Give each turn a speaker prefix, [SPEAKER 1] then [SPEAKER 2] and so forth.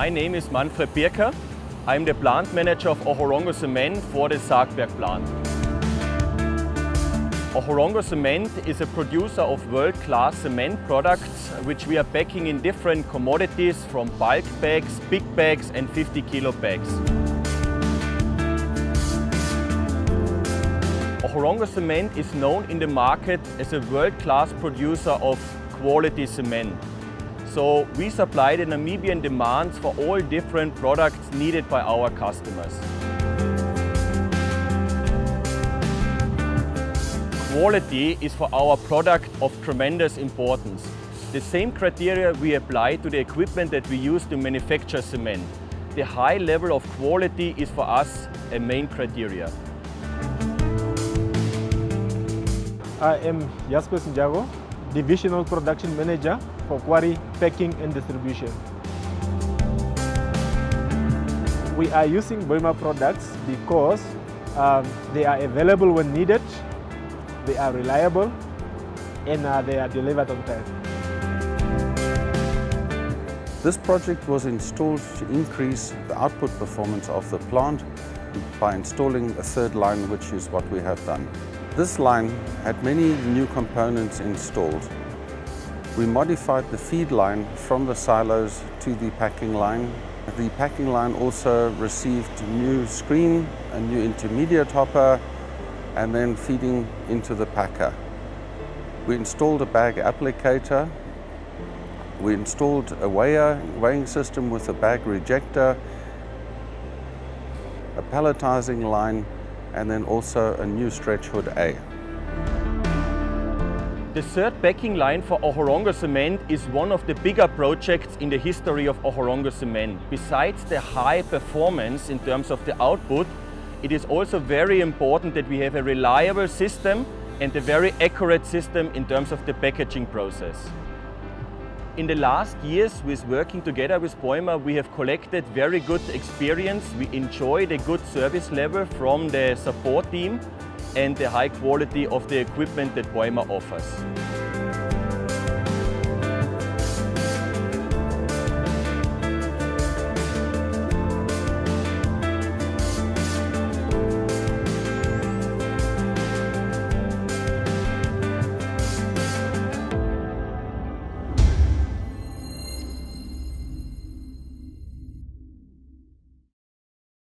[SPEAKER 1] My name is Manfred Birker. I'm the plant manager of Ohorongo Cement for the Sargberg plant. Ohorongo Cement is a producer of world-class cement products which we are packing in different commodities from bulk bags, big bags and 50 kilo bags. Ohorongo Cement is known in the market as a world-class producer of quality cement. So we supply the Namibian demands for all different products needed by our customers. Quality is for our product of tremendous importance. The same criteria we apply to the equipment that we use to manufacture cement. The high level of quality is for us a main criteria.
[SPEAKER 2] I am Jasper Sinjago, Divisional Production Manager for Quarry Packing and Distribution. We are using BEUMER products because um, they are available when needed, they are reliable, and uh, they are delivered on time.
[SPEAKER 3] This project was installed to increase the output performance of the plant by installing a third line, which is what we have done. This line had many new components installed. We modified the feed line from the silos to the packing line. The packing line also received new screen, a new intermediate hopper, and then feeding into the packer. We installed a bag applicator. We installed a weigher, weighing system with a bag rejector, a palletizing line, and then also a new stretch hood A.
[SPEAKER 1] The third packing line for Ohorongo Cement is one of the bigger projects in the history of Ohorongo Cement. Besides the high performance in terms of the output, it is also very important that we have a reliable system and a very accurate system in terms of the packaging process. In the last years, with working together with BEUMER, we have collected very good experience. We enjoy the good service level from the support team and the high quality of the equipment that BEUMER offers.